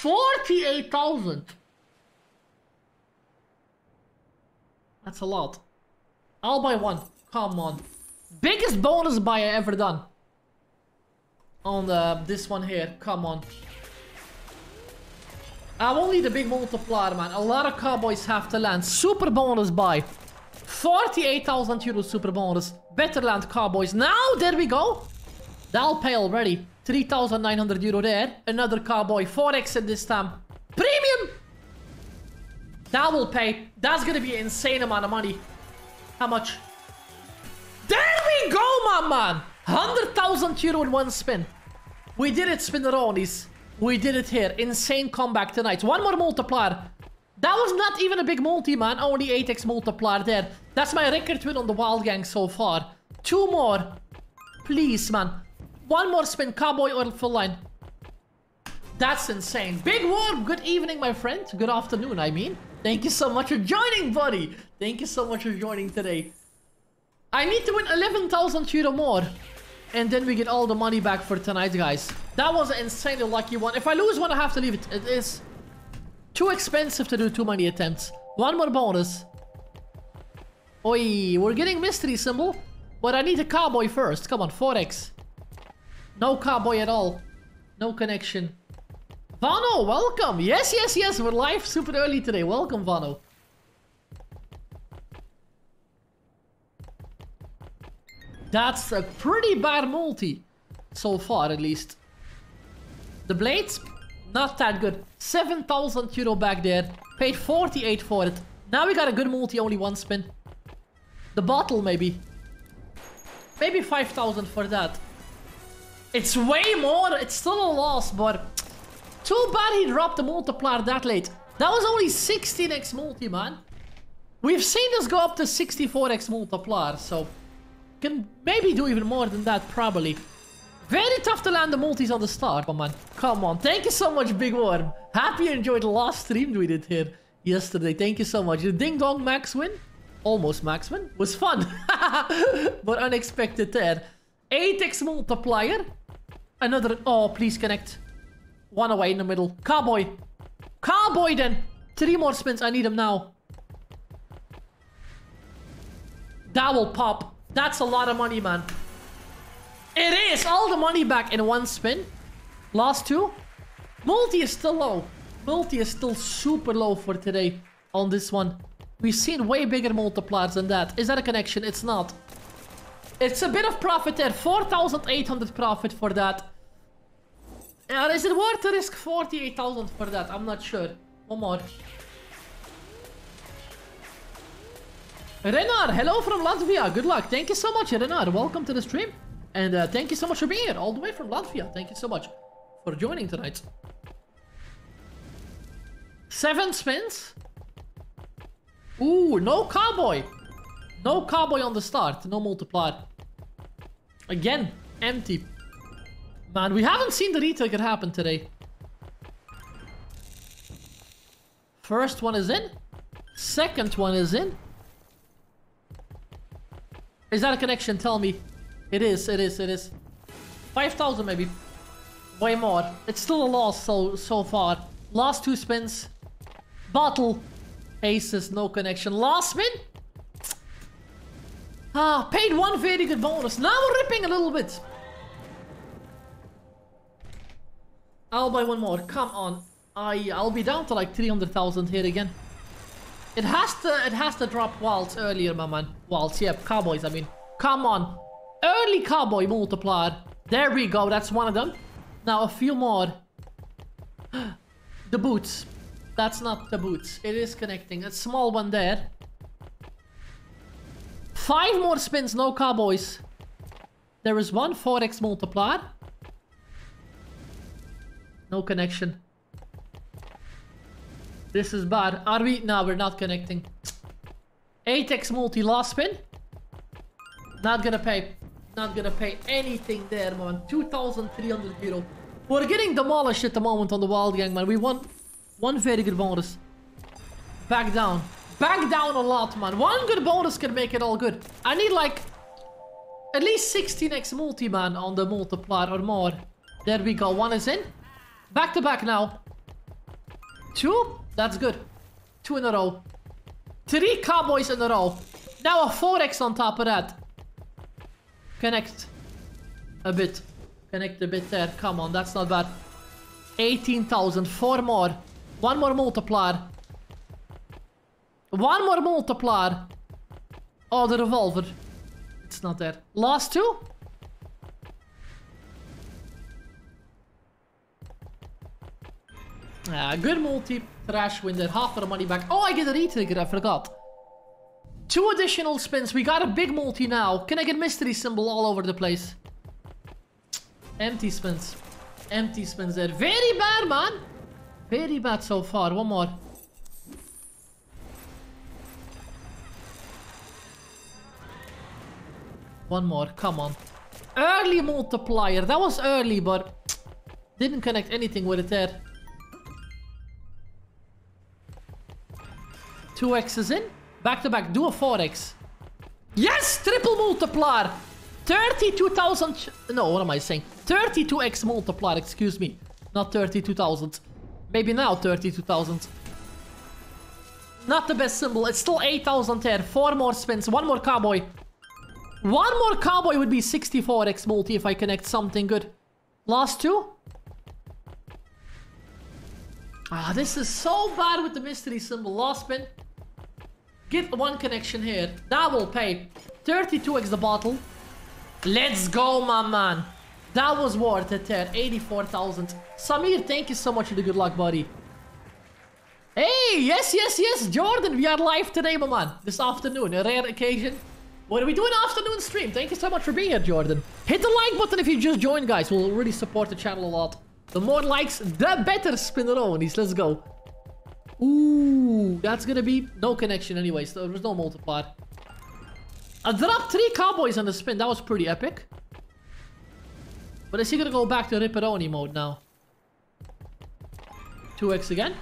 48,000. That's a lot. I'll buy one. Come on. Biggest bonus buy I ever done. On the, this one here. Come on. I won't need a big multiplier, man. A lot of cowboys have to land. Super bonus buy. 48,000 euro super bonus. Better land cowboys. Now, there we go. That'll pay already. 3,900 euro there. Another cowboy. 4x at this time. Premium! That will pay. That's gonna be an insane amount of money. How much? There we go, my man! 100,000 euro in one spin. We did it, Spinneronis. We did it here. Insane comeback tonight. One more multiplier. That was not even a big multi, man. Only 8x multiplier there. That's my record win on the Wild Gang so far. Two more. Please, man. One more spin. Cowboy or full line. That's insane. Big War, good evening, my friend. Good afternoon, I mean. Thank you so much for joining, buddy. Thank you so much for joining today. I need to win 11,000 euro more. And then we get all the money back for tonight, guys. That was an insanely lucky one. If I lose one, I have to leave it. It is too expensive to do too many attempts. One more bonus. Oi, we're getting mystery symbol. But I need a cowboy first. Come on, 4x. No cowboy at all. No connection. Vano, welcome. Yes, yes, yes. We're live super early today. Welcome, Vano. That's a pretty bad multi. So far, at least. The blades, not that good. 7,000 euro back there. Paid 48 for it. Now we got a good multi, only one spin. The bottle, maybe. Maybe 5,000 for that. It's way more. It's still a loss, but... Too bad he dropped the multiplier that late. That was only 16x multi, man. We've seen this go up to 64x multiplier, so... Can maybe do even more than that, probably. Very tough to land the multis on the start. Come on, come on. Thank you so much, Big Worm. Happy you enjoyed the last stream we did here yesterday. Thank you so much. The Ding Dong Max win, almost Max win, was fun. but unexpected there. 8x multiplier. Another, oh, please connect. One away in the middle. Cowboy. Cowboy then. Three more spins. I need them now. That will pop. That's a lot of money, man. It is! All the money back in one spin. Last two. Multi is still low. Multi is still super low for today on this one. We've seen way bigger multipliers than that. Is that a connection? It's not. It's a bit of profit there. 4,800 profit for that. And is it worth to risk 48,000 for that? I'm not sure. One more. Renard, hello from Latvia. Good luck. Thank you so much, Renard. Welcome to the stream. And uh, thank you so much for being here all the way from Latvia. Thank you so much for joining tonight. Seven spins. Ooh, no cowboy. No cowboy on the start. No multiplier. Again, empty. Man, we haven't seen the retrigger happen today. First one is in. Second one is in. Is that a connection? Tell me. It is, it is, it is. 5,000 maybe. Way more. It's still a loss so so far. Last two spins. Bottle. Aces, no connection. Last spin. Ah, paid one very good bonus. Now we're ripping a little bit. I'll buy one more. Come on. I I'll be down to like 300,000 here again. It has to it has to drop wilds earlier, my man. Wilds, yeah, cowboys, I mean. Come on. Early cowboy multiplier. There we go, that's one of them. Now a few more. the boots. That's not the boots. It is connecting. A small one there. Five more spins, no cowboys. There is one 4x multiplier. No connection. This is bad. Are we? No, we're not connecting. 8x multi last spin. Not gonna pay. Not gonna pay anything there, man. 2,300 euro. We're getting demolished at the moment on the Wild Gang, man. We won one very good bonus. Back down. Back down a lot, man. One good bonus can make it all good. I need like at least 16x multi, man, on the multiplier or more. There we go. One is in. Back to back now. Two? That's good. Two in a row. Three cowboys in a row. Now a 4x on top of that. Connect. A bit. Connect a bit there. Come on, that's not bad. 18,000. Four more. One more multiplier. One more multiplier. Oh, the revolver. It's not there. Last two? Ah, good multi. Trash win there. Half of the money back. Oh, I get a retrigger. I forgot. Two additional spins. We got a big multi now. Can I get mystery symbol all over the place? Empty spins. Empty spins there. Very bad, man. Very bad so far. One more. One more. Come on. Early multiplier. That was early, but didn't connect anything with it there. Two X's in. Back to back. Do a 4X. Yes! Triple multiplier. 32,000... No, what am I saying? 32x multiplier, excuse me. Not 32,000. Maybe now 32,000. Not the best symbol. It's still 8,000 there. Four more spins. One more cowboy. One more cowboy would be 64x multi if I connect something good. Last two? Ah, this is so bad with the mystery symbol. Last spin. Get one connection here. That will pay. 32x the bottle. Let's go, my man. That was worth it there. 84,000. Samir, thank you so much for the good luck, buddy. Hey, yes, yes, yes, Jordan. We are live today, my man. This afternoon, a rare occasion. What are we doing afternoon stream? Thank you so much for being here, Jordan. Hit the like button if you just joined, guys. We'll really support the channel a lot. The more likes, the better Spinneronis. Let's go. Ooh, that's gonna be no connection anyway, so there's no multiplier. I dropped three cowboys on the spin. That was pretty epic. But is he gonna go back to Ripperoni mode now? 2x again.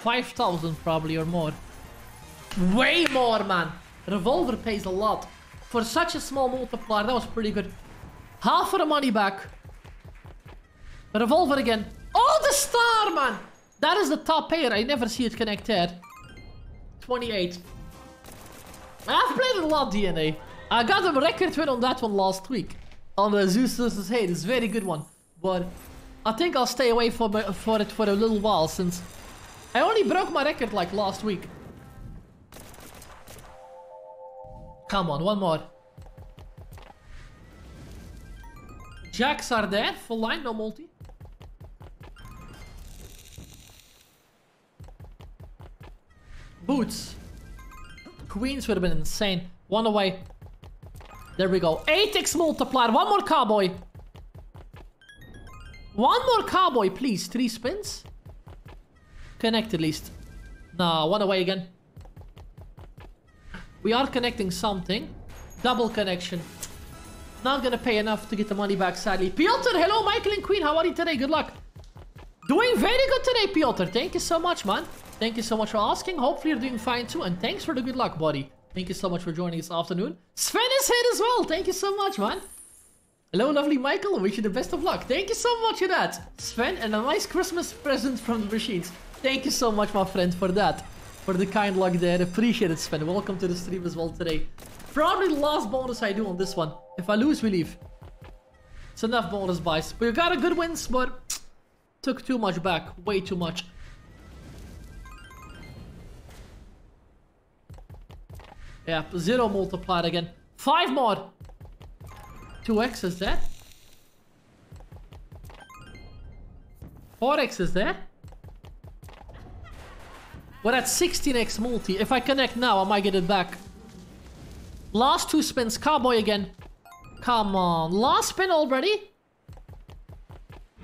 Five thousand probably or more. Way more, man. Revolver pays a lot. For such a small multiplier, that was pretty good. Half of the money back. Revolver again. Oh, the star, man! That is the top pair. I never see it connect there. 28. I've played a lot DNA. I got a record win on that one last week. On the Zeus vs. Hades. Very good one. But I think I'll stay away for, for it for a little while since I only broke my record like last week. Come on, one more. Jacks are there. Full line, no multi. Boots. Queens would have been insane. One away. There we go. 8x multiplier. One more cowboy. One more cowboy, please. Three spins. Connect at least. Nah, one away again. We are connecting something. Double connection. Not gonna pay enough to get the money back, sadly. Piotr, hello, Michael and Queen. How are you today? Good luck. Doing very good today, Piotr. Thank you so much, man. Thank you so much for asking. Hopefully you're doing fine too. And thanks for the good luck, buddy. Thank you so much for joining this afternoon. Sven is here as well. Thank you so much, man. Hello, lovely Michael. Wish you the best of luck. Thank you so much for that. Sven, and a nice Christmas present from the machines. Thank you so much, my friend, for that. For the kind luck there. Appreciate it, Sven. Welcome to the stream as well today. Probably the last bonus I do on this one. If I lose, we leave. It's enough bonus buys. We got a good wins, but took too much back. Way too much. Yeah, zero multiplied again. Five more. 2x is there. Four X's there. We're at 16x multi. If I connect now, I might get it back. Last two spins. Cowboy again. Come on. Last spin already?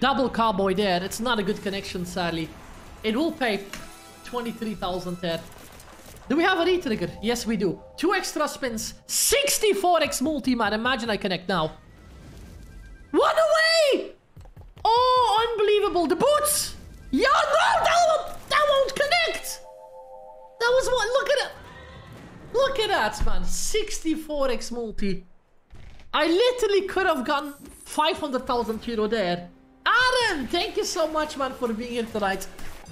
Double cowboy there. It's not a good connection, sadly. It will pay 23,000 there. Do we have a retrigger? Yes, we do. Two extra spins. 64x multi, man. Imagine I connect now. One away! Oh, unbelievable. The boots! Yeah, no, that won't, that won't connect! That was what? Look at it. Look at that, man. 64x multi. I literally could have gotten 500,000 euro there. Aaron, thank you so much, man, for being here tonight.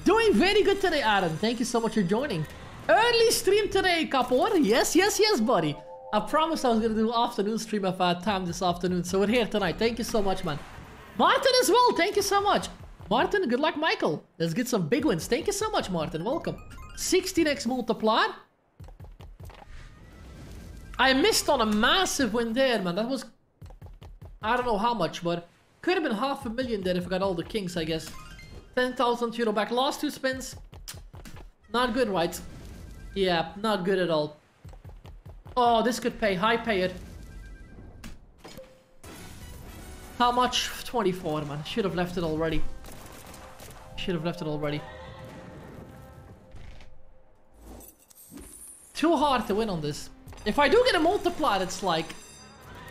Doing very good today, Aaron. Thank you so much for joining. Early stream today, Kapor. Yes, yes, yes, buddy. I promised I was going to do afternoon stream if I had time this afternoon. So we're here tonight. Thank you so much, man. Martin as well. Thank you so much. Martin, good luck, Michael. Let's get some big wins. Thank you so much, Martin. Welcome. 16x multiplier. I missed on a massive win there, man. That was... I don't know how much, but... Could have been half a million there if I got all the kings, I guess. 10,000 euro back. Last two spins. Not good, right? Yeah, not good at all. Oh, this could pay. High pay it. How much? 24, man. Should have left it already. Should have left it already. Too hard to win on this. If I do get a multiplier, it's like...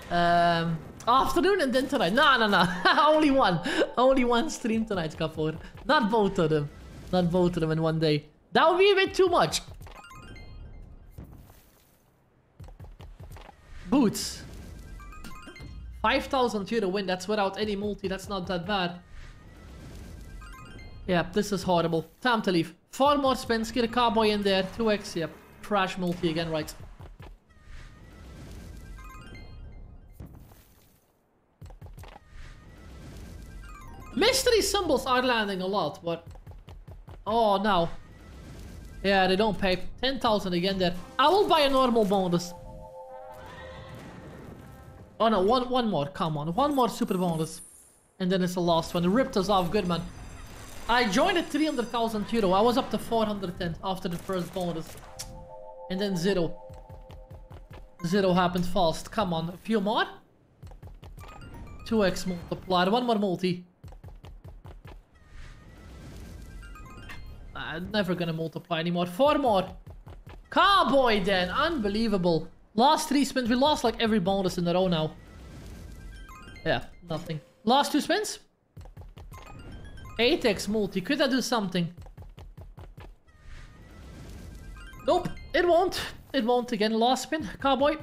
Um, afternoon and then tonight. No, no, no. Only one. Only one stream tonight, Kapor. Not both of them. Not both of them in one day. That would be a bit too much. Boots. 5,000 euro win. That's without any multi. That's not that bad. Yeah, this is horrible. Time to leave. Four more spins. Get a cowboy in there. 2x. Yep. Trash multi again, right. Mystery symbols are landing a lot, but... Oh, no. Yeah, they don't pay. 10,000 again there. I will buy a normal bonus. Oh no, one, one more. Come on. One more super bonus. And then it's the last one. Ripped us off good, man. I joined at 300,000 euro. I was up to 410 after the first bonus. And then zero. Zero happened fast. Come on. A few more. 2x multiplier. One more multi. I'm never gonna multiply anymore. Four more. Cowboy then. Unbelievable. Last three spins. We lost like every bonus in a row now. Yeah, nothing. Last two spins. 8x multi. Could I do something? Nope. It won't. It won't again. Last spin. Cowboy.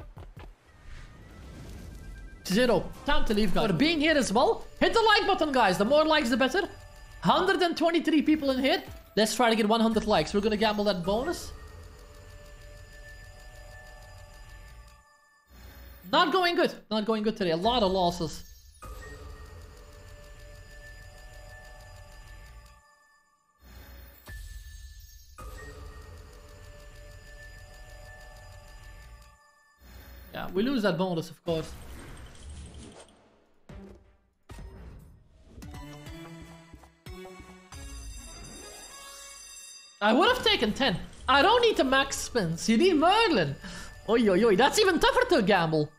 Zero. Time to leave, guys. For being here as well. Hit the like button, guys. The more likes, the better. 123 people in here. Let's try to get 100 likes. We're gonna gamble that bonus. Not going good. Not going good today. A lot of losses. Yeah, we lose that bonus, of course. I would have taken 10. I don't need the max spins. You need Merlin. Oi, oi, oi. That's even tougher to gamble.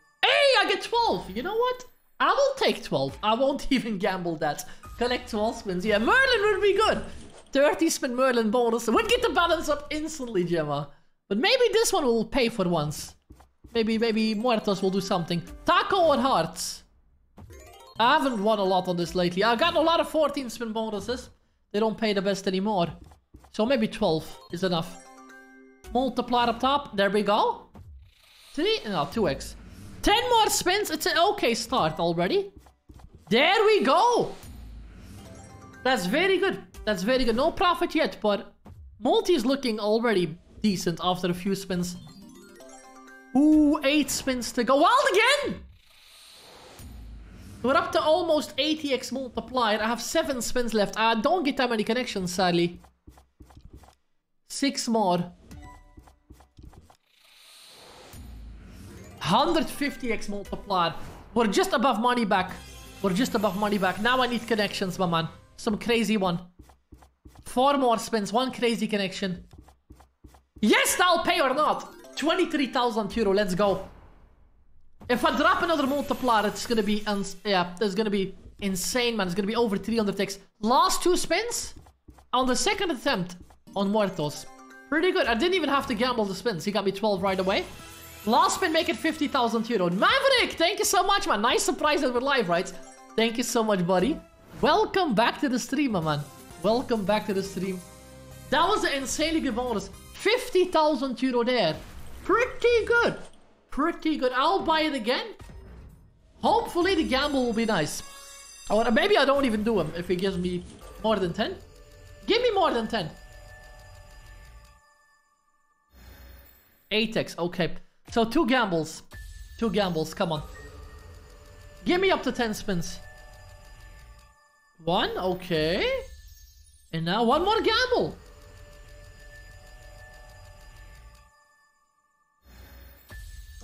I get 12. You know what? I will take 12. I won't even gamble that. Collect 12 spins. Yeah, Merlin would be good. 30 spin Merlin bonus. Would get the balance up instantly, Gemma. But maybe this one will pay for once. Maybe, maybe Muertos will do something. Taco or Hearts? I haven't won a lot on this lately. I've gotten a lot of 14 spin bonuses. They don't pay the best anymore. So maybe 12 is enough. Multiplier up top. There we go. Three? No, 2x. 10 more spins. It's an okay start already. There we go. That's very good. That's very good. No profit yet, but multi is looking already decent after a few spins. Ooh, 8 spins to go. Wild again! We're up to almost 80x multiplier. I have 7 spins left. I don't get that many connections, sadly. 6 more. 150x multiplier. We're just above money back. We're just above money back. Now I need connections, my man. Some crazy one. Four more spins. One crazy connection. Yes, I'll pay or not. 23,000 euro. Let's go. If I drop another multiplier, it's gonna be... Yeah, it's gonna be insane, man. It's gonna be over 300x. Last two spins on the second attempt on Muertos. Pretty good. I didn't even have to gamble the spins. He got me 12 right away. Last spin, make it 50,000 euro. Maverick, thank you so much, man. Nice surprise that we're live, right? Thank you so much, buddy. Welcome back to the stream, my man. Welcome back to the stream. That was an insanely good bonus. 50,000 euro there. Pretty good. Pretty good. I'll buy it again. Hopefully the gamble will be nice. Or maybe I don't even do him if he gives me more than 10. Give me more than 10. 8x, okay. So two gambles. Two gambles, come on. Give me up to 10 spins. One, okay. And now one more gamble.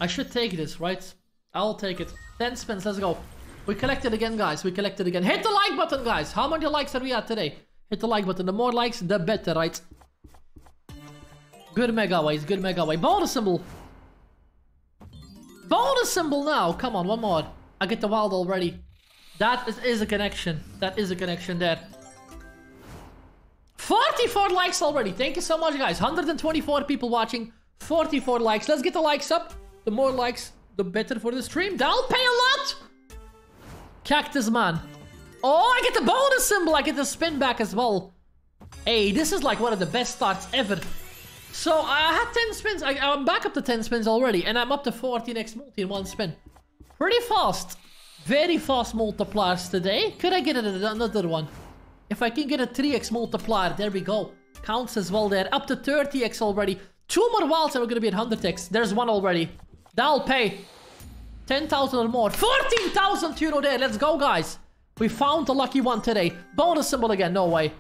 I should take this, right? I'll take it. 10 spins, let's go. We collected again, guys. We collected again. Hit the like button, guys. How many likes are we at today? Hit the like button. The more likes, the better, right? Good mega ways, good mega way. Bonus symbol. Bonus symbol now. Come on, one more. I get the wild already. That is, is a connection. That is a connection there. 44 likes already. Thank you so much, guys. 124 people watching. 44 likes. Let's get the likes up. The more likes, the better for the stream. That'll pay a lot. Cactus man. Oh, I get the bonus symbol. I get the spin back as well. Hey, this is like one of the best starts ever. So I had 10 spins. I, am back up to 10 spins already. And I'm up to 14x multi in one spin. Pretty fast. Very fast multipliers today. Could I get another one? If I can get a 3x multiplier, there we go. Counts as well there. Up to 30x already. Two more wilds and we're gonna be at 100x. There's one already. That'll pay. 10,000 or more. 14,000 euro there. Let's go, guys. We found the lucky one today. Bonus symbol again. No way.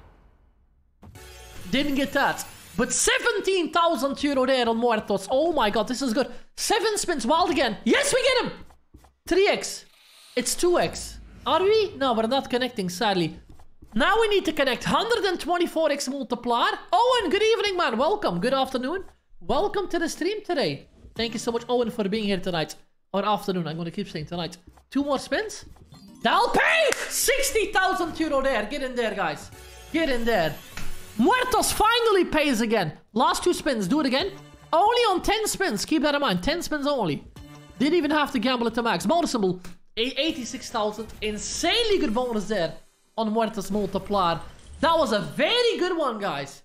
Didn't get that. But 17,000 euro there on Muertos. Oh my god, this is good. Seven spins. Wild again. Yes, we get him. 3x. It's 2x. Are we? No, we're not connecting, sadly. Now we need to connect 124x multiplier. Owen, good evening, man. Welcome. Good afternoon. Welcome to the stream today. Thank you so much, Owen, for being here tonight. Or afternoon, I'm going to keep saying tonight. Two more spins. That'll pay! 60,000 euro there. Get in there, guys. Get in there. Muertos finally pays again. Last two spins. Do it again. Only on 10 spins. Keep that in mind. 10 spins only. Didn't even have to gamble it to max. Bonus symbol. 86,000. Insanely good bonus there on Muertos multiplier. That was a very good one, guys.